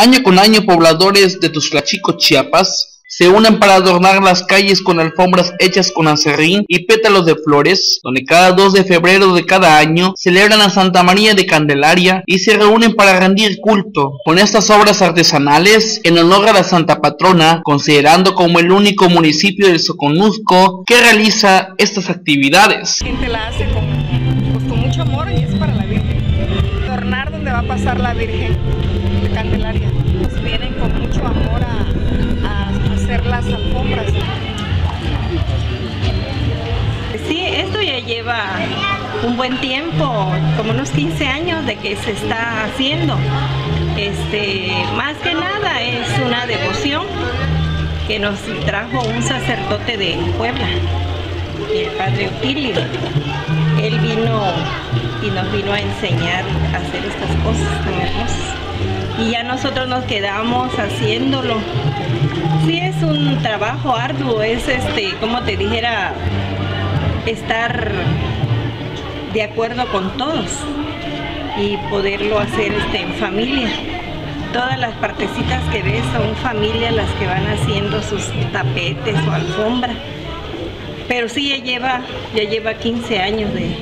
Año con año, pobladores de Tuxtlachico, Chiapas, se unen para adornar las calles con alfombras hechas con acerrín y pétalos de flores, donde cada 2 de febrero de cada año celebran a Santa María de Candelaria y se reúnen para rendir culto. Con estas obras artesanales en honor a la Santa Patrona, considerando como el único municipio del Soconusco que realiza estas actividades. Candelaria. Vienen con mucho amor a, a hacer las alfombras. Sí, esto ya lleva un buen tiempo, como unos 15 años de que se está haciendo. Este, más que nada es una devoción que nos trajo un sacerdote de Puebla, el padre Otilio. Él vino y nos vino a enseñar a hacer estas cosas tan hermosas. Y ya nosotros nos quedamos haciéndolo. Sí es un trabajo arduo, es este, como te dijera, estar de acuerdo con todos y poderlo hacer este, en familia. Todas las partecitas que ves son familias las que van haciendo sus tapetes o alfombra. Pero sí ya lleva, ya lleva 15 años de,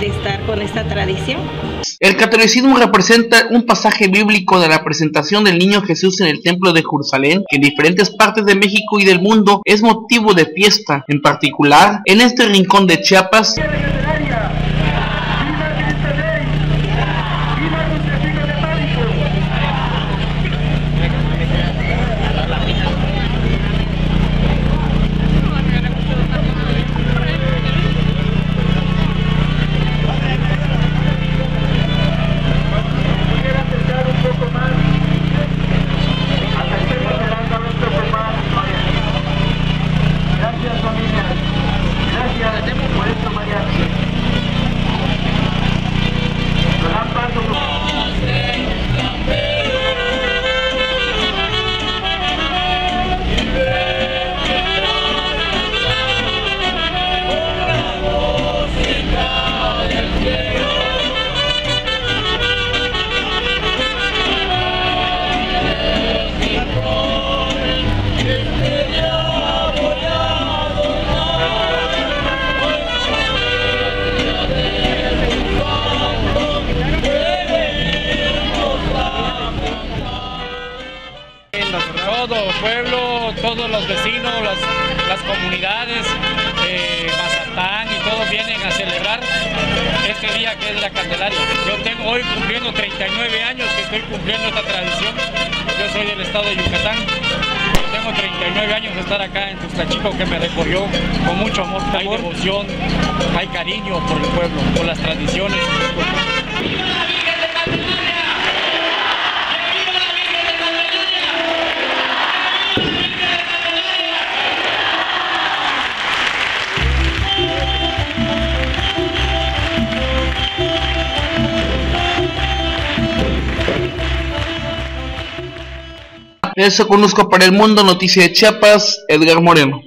de estar con esta tradición. El catolicismo representa un pasaje bíblico de la presentación del niño Jesús en el templo de Jerusalén, que en diferentes partes de México y del mundo es motivo de fiesta, en particular en este rincón de Chiapas. Todos los vecinos, las, las comunidades, eh, Mazatán y todos vienen a celebrar este día que es la Candelaria. Yo tengo hoy cumpliendo 39 años que estoy cumpliendo esta tradición. Yo soy del estado de Yucatán. Tengo 39 años de estar acá en Tuxtlachico que me recorrió con mucho amor. Hay devoción, hay cariño por el pueblo, por las tradiciones. Eso conozco para el mundo, noticia de Chiapas, Edgar Moreno.